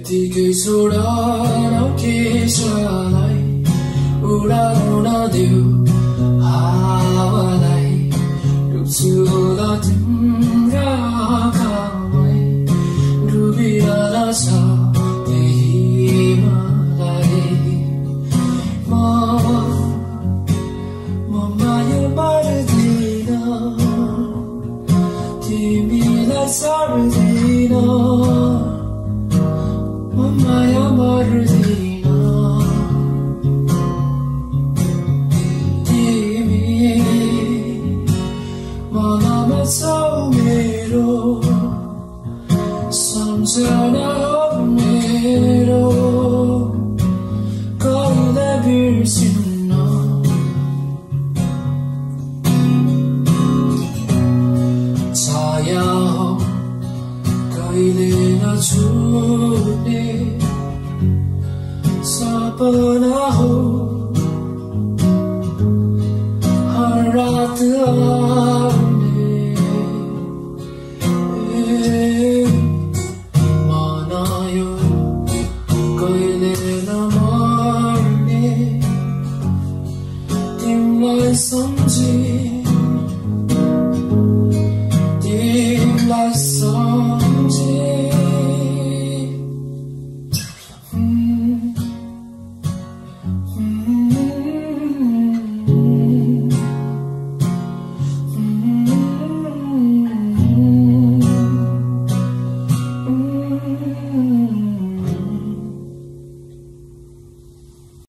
Dediquei sudor ao que soalai Ura una diu hawalai Yutsu da tinga kawai Dubira da sa te mi Mama Mama yabardina Timila sardina 엄마여 뭐를 드리나 이미 만남의 싸움으로 섬세한 흥미로 거울에 빌수 사야 거의 내가 주님 upon a hope Her to harmony Manayo Koyle na marne